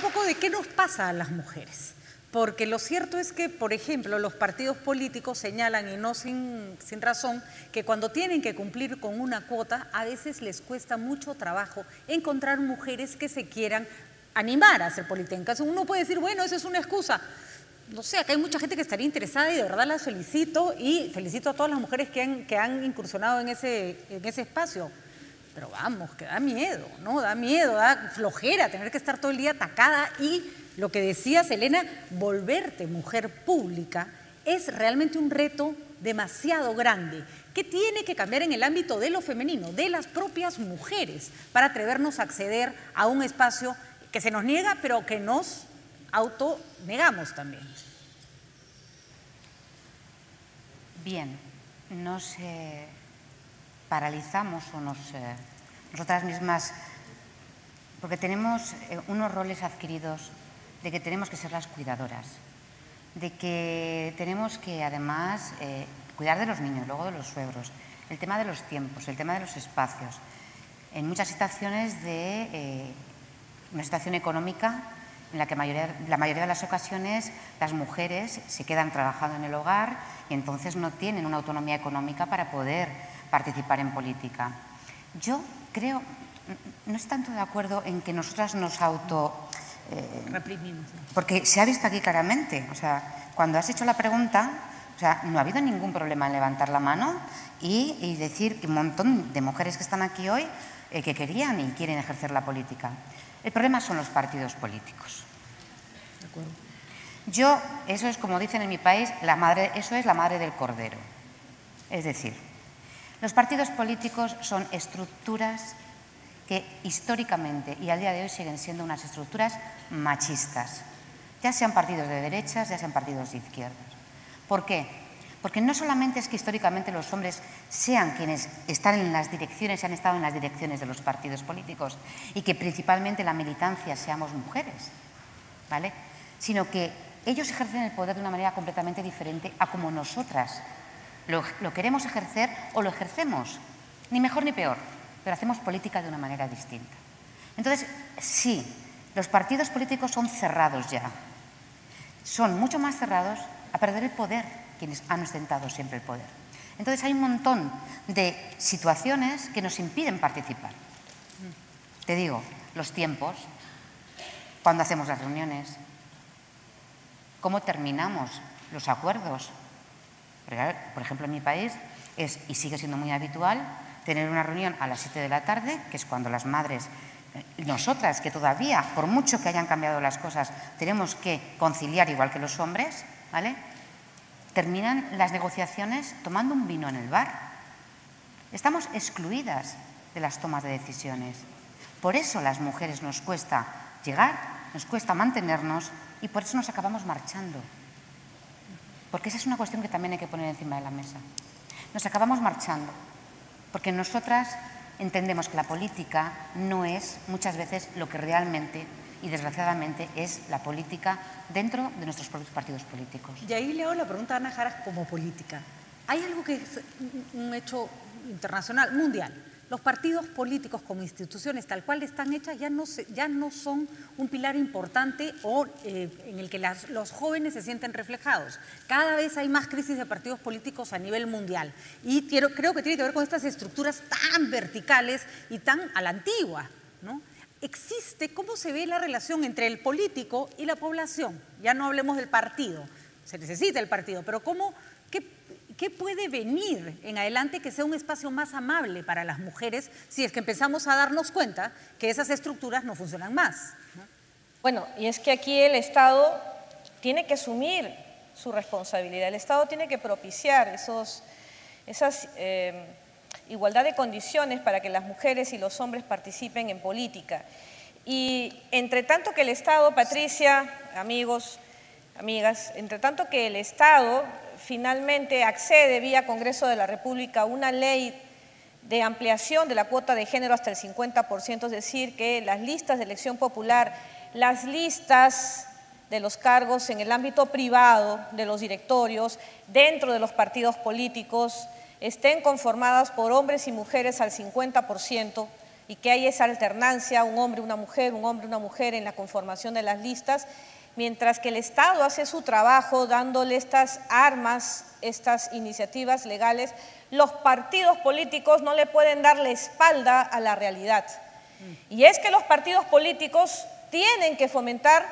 un poco de qué nos pasa a las mujeres. Porque lo cierto es que, por ejemplo, los partidos políticos señalan, y no sin, sin, razón, que cuando tienen que cumplir con una cuota, a veces les cuesta mucho trabajo encontrar mujeres que se quieran animar a hacer política. Entonces uno puede decir, bueno, eso es una excusa. No sé, acá hay mucha gente que estaría interesada y de verdad las felicito y felicito a todas las mujeres que han, que han incursionado en ese, en ese espacio. Pero vamos, que da miedo, ¿no? Da miedo, da flojera tener que estar todo el día atacada y lo que decía Selena, volverte mujer pública es realmente un reto demasiado grande que tiene que cambiar en el ámbito de lo femenino, de las propias mujeres, para atrevernos a acceder a un espacio que se nos niega, pero que nos autonegamos también. Bien, nos eh, paralizamos o nos, eh, nosotras mismas, porque tenemos eh, unos roles adquiridos de que tenemos que ser las cuidadoras, de que tenemos que además eh, cuidar de los niños, luego de los suegros, el tema de los tiempos, el tema de los espacios. En muchas situaciones de una situación económica en la que la mayoría de las ocasiones las mujeres se quedan trabajando en el hogar y entonces no tienen una autonomía económica para poder participar en política. Yo creo, no estoy tanto de acuerdo en que nosotras nos auto eh, porque se ha visto aquí claramente, o sea, cuando has hecho la pregunta, o sea, no ha habido ningún problema en levantar la mano y, decir que un montón de mujeres que están aquí hoy eh, que querían y quieren ejercer la política. El problema son los partidos políticos. Yo, eso es como dicen en mi país, la madre, eso es la madre del cordero. Es decir, los partidos políticos son estructuras que históricamente y al día de hoy siguen siendo unas estructuras machistas, ya sean partidos de derechas, ya sean partidos de izquierdas. ¿Por qué? Porque no solamente es que históricamente los hombres sean quienes están en las direcciones, han estado en las direcciones de los partidos políticos y que principalmente la militancia seamos mujeres, ¿vale? Sino que ellos ejercen el poder de una manera completamente diferente a como nosotras lo, queremos ejercer o lo ejercemos, ni mejor ni peor pero hacemos política de una manera distinta. Entonces, sí, los partidos políticos son cerrados ya. Son mucho más cerrados a perder el poder quienes han ostentado siempre el poder. Entonces hay un montón de situaciones que nos impiden participar. Te digo, los tiempos, cuando hacemos las reuniones, cómo terminamos los acuerdos. Por ejemplo, en mi país es, y sigue siendo muy habitual, tener una reunión a las 7 de la tarde, que es cuando las madres, eh, nosotras que todavía, por mucho que hayan cambiado las cosas, tenemos que conciliar igual que los hombres, ¿vale? Terminan las negociaciones tomando un vino en el bar. Estamos excluidas de las tomas de decisiones. Por eso las mujeres nos cuesta llegar, nos cuesta mantenernos y por eso nos acabamos marchando. Porque esa es una cuestión que también hay que poner encima de la mesa. Nos acabamos marchando porque nosotras entendemos que la política no es muchas veces lo que realmente y desgraciadamente es la política dentro de nuestros propios partidos políticos. Y ahí le hago la pregunta a Ana Jaras como política. ¿Hay algo que es un hecho internacional, mundial, los partidos políticos como instituciones tal cual están hechas ya no, ya no son un pilar importante o eh, en el que los jóvenes se sienten reflejados. Cada vez hay más crisis de partidos políticos a nivel mundial y creo que tiene que ver con estas estructuras tan verticales y tan a la antigua. ¿no? Existe, ¿cómo se ve la relación entre el político y la población? Ya no hablemos del partido, se necesita el partido, pero ¿cómo, qué ¿Qué puede venir en adelante que sea un espacio más amable para las mujeres si es que empezamos a darnos cuenta que esas estructuras no funcionan más? Bueno, y es que aquí el Estado tiene que asumir su responsabilidad, el Estado tiene que propiciar esos, esas eh, igualdad de condiciones para que las mujeres y los hombres participen en política. Y entre tanto que el Estado, Patricia, amigos, amigas, entre tanto que el Estado finalmente accede vía Congreso de la República una ley de ampliación de la cuota de género hasta el 50%, es decir, que las listas de elección popular, las listas de los cargos en el ámbito privado de los directorios, dentro de los partidos políticos, estén conformadas por hombres y mujeres al 50%, y que hay esa alternancia, un hombre, una mujer, un hombre, una mujer en la conformación de las listas, mientras que el Estado hace su trabajo dándole estas armas, estas iniciativas legales, los partidos políticos no le pueden dar la espalda a la realidad. Y es que los partidos políticos tienen que fomentar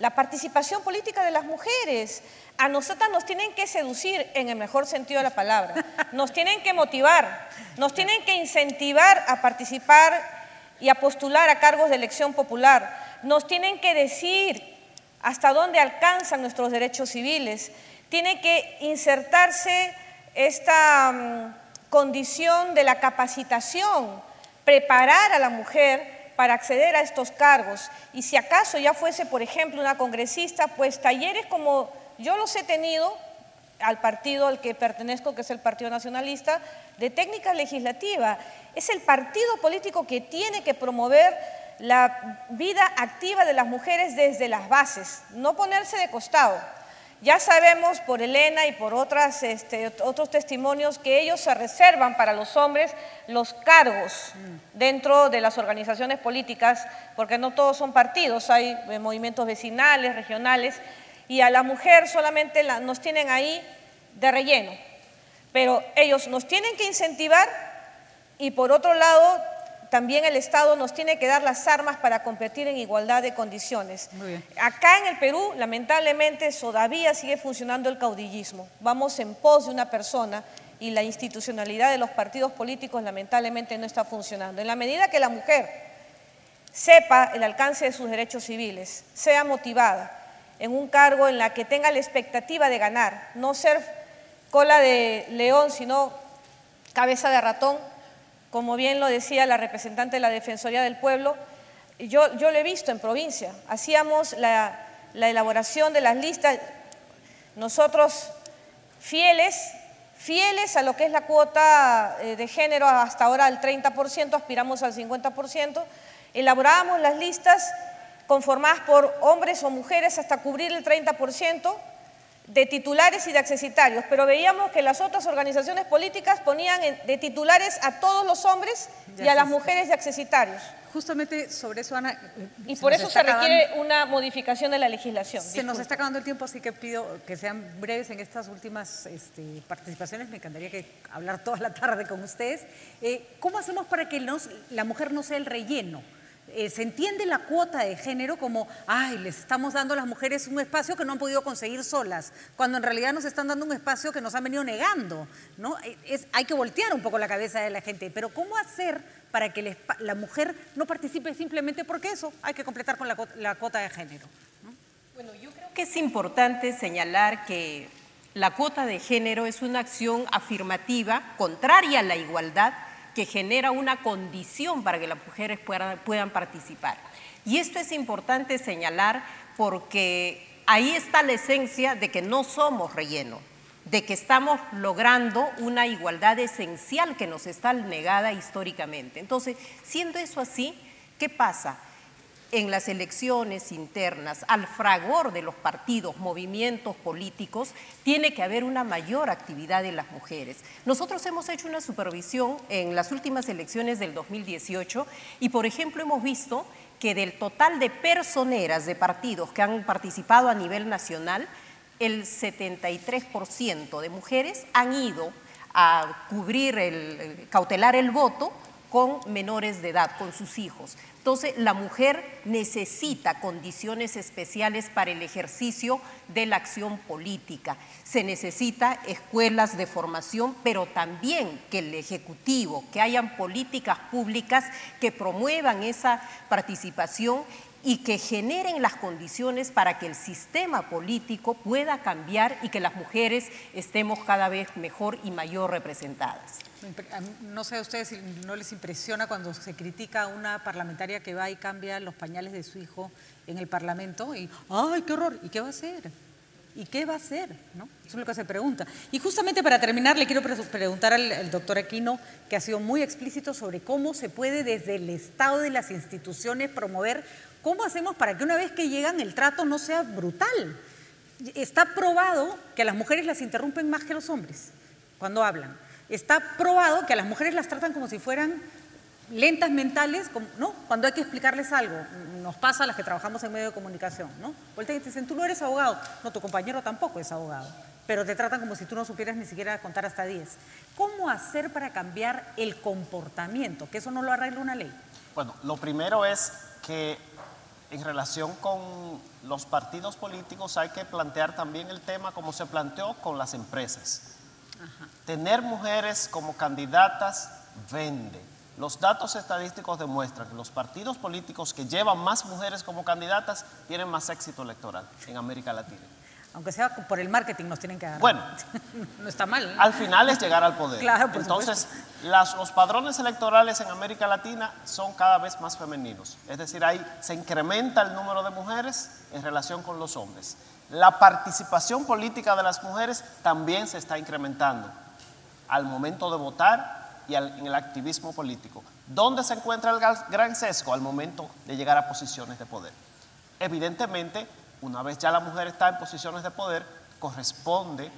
la participación política de las mujeres. A nosotras nos tienen que seducir en el mejor sentido de la palabra, nos tienen que motivar, nos tienen que incentivar a participar y a postular a cargos de elección popular, nos tienen que decir hasta dónde alcanzan nuestros derechos civiles, tiene que insertarse esta mm, condición de la capacitación, preparar a la mujer para acceder a estos cargos. Y si acaso ya fuese, por ejemplo, una congresista, pues talleres como yo los he tenido al partido al que pertenezco, que es el Partido Nacionalista, de técnica legislativa. Es el partido político que tiene que promover la vida activa de las mujeres desde las bases, no ponerse de costado. Ya sabemos por Elena y por otras, este, otros testimonios que ellos se reservan para los hombres los cargos dentro de las organizaciones políticas, porque no todos son partidos, hay eh, movimientos vecinales, regionales, y a la mujer solamente nos tienen ahí de relleno. Pero ellos nos tienen que incentivar y por otro lado también el Estado nos tiene que dar las armas para competir en igualdad de condiciones. Acá en el Perú, lamentablemente, todavía sigue funcionando el caudillismo. Vamos en pos de una persona y la institucionalidad de los partidos políticos lamentablemente no está funcionando. En la medida que la mujer sepa el alcance de sus derechos civiles, sea motivada en un cargo en la que tenga la expectativa de ganar, no ser cola de león, sino cabeza de ratón, como bien lo decía la representante de la Defensoría del Pueblo, yo, yo lo he visto en provincia, hacíamos la, elaboración de las listas, nosotros fieles, fieles a lo que es la cuota eh, de género hasta ahora al 30%, aspiramos al 50%, elaborábamos las listas conformadas por hombres o mujeres hasta cubrir el 30%, de titulares y de accesitarios, pero veíamos que las otras organizaciones políticas ponían de titulares a todos los hombres y a las mujeres de accesitarios. Justamente sobre eso, Ana. Y por eso se requiere una modificación de la legislación. Se nos está acabando el tiempo, así que pido que sean breves en estas últimas este, participaciones. Me encantaría que hablar toda la tarde con ustedes. Eh, ¿Cómo hacemos para que la mujer no sea el relleno? Eh, se entiende la cuota de género como, ay, les estamos dando a las mujeres un espacio que no han podido conseguir solas, cuando en realidad nos están dando un espacio que nos han venido negando, ¿no? Eh, es, hay que voltear un poco la cabeza de la gente, pero ¿cómo hacer para que la mujer no participe simplemente porque eso hay que completar con la, la cuota de género? Bueno, yo creo que es importante señalar que la cuota de género es una acción afirmativa contraria a la igualdad que genera una condición para que las mujeres puedan, participar. Y esto es importante señalar porque ahí está la esencia de que no somos relleno, de que estamos logrando una igualdad esencial que nos está negada históricamente. Entonces, siendo eso así, ¿qué pasa? En las elecciones internas, al fragor de los partidos, movimientos políticos, tiene que haber una mayor actividad de las mujeres. Nosotros hemos hecho una supervisión en las últimas elecciones del 2018 y, por ejemplo, hemos visto que del total de personeras de partidos que han participado a nivel nacional, el 73% de mujeres han ido a cubrir, el, cautelar el voto con menores de edad, con sus hijos. Entonces, la mujer necesita condiciones especiales para el ejercicio de la acción política. Se necesita escuelas de formación, pero también que el Ejecutivo, que hayan políticas públicas que promuevan esa participación y que generen las condiciones para que el sistema político pueda cambiar y que las mujeres estemos cada vez mejor y mayor representadas. No sé a ustedes si no les impresiona cuando se critica a una parlamentaria que va y cambia los pañales de su hijo en el Parlamento y ¡ay, qué horror! ¿Y qué va a hacer? ¿Y qué va a hacer? ¿No? Eso es lo que se pregunta. Y justamente para terminar, le quiero preguntar al, doctor Aquino, que ha sido muy explícito sobre cómo se puede desde el Estado de las instituciones promover, cómo hacemos para que una vez que llegan el trato no sea brutal. Está probado que las mujeres las interrumpen más que los hombres cuando hablan. Está probado que a las mujeres las tratan como si fueran lentas mentales, ¿no? Cuando hay que explicarles algo, nos pasa a las que trabajamos en medio de comunicación, ¿no? Voltean y te dicen, tú no eres abogado. No, tu compañero tampoco es abogado, pero te tratan como si tú no supieras ni siquiera contar hasta 10. ¿Cómo hacer para cambiar el comportamiento? Que eso no lo arregla una ley. Bueno, lo primero es que en relación con los partidos políticos hay que plantear también el tema como se planteó con las empresas. Tener mujeres como candidatas vende. Los datos estadísticos demuestran que los partidos políticos que llevan más mujeres como candidatas tienen más éxito electoral en América Latina. Aunque sea por el marketing nos tienen que dar. Bueno, no está mal. Al final es llegar al poder. Claro, Entonces, los padrones electorales en América Latina son cada vez más femeninos. Es decir, ahí se incrementa el número de mujeres en relación con los hombres. La participación política de las mujeres también se está incrementando al momento de votar y en el activismo político. ¿Dónde se encuentra el gran sesgo? Al momento de llegar a posiciones de poder. Evidentemente, una vez ya la mujer está en posiciones de poder, corresponde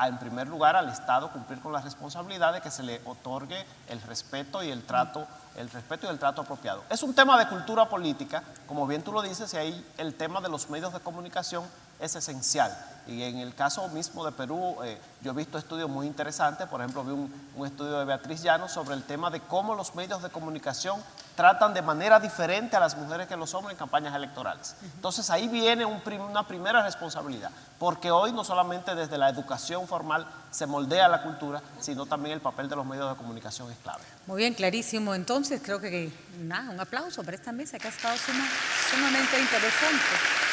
en primer lugar al Estado cumplir con la responsabilidad de que se le otorgue el respeto y el trato, el respeto y el trato apropiado. Es un tema de cultura política, como bien tú lo dices, y ahí el tema de los medios de comunicación es esencial. Y en el caso mismo de Perú, eh, yo he visto estudios muy interesantes, por ejemplo, vi un, estudio de Beatriz Llano sobre el tema de cómo los medios de comunicación tratan de manera diferente a las mujeres que los hombres en campañas electorales. Entonces ahí viene una primera responsabilidad, porque hoy no solamente desde la educación formal se moldea la cultura, sino también el papel de los medios de comunicación es clave. Muy bien, clarísimo. Entonces creo que nada, un aplauso para esta mesa que ha estado sumamente interesante.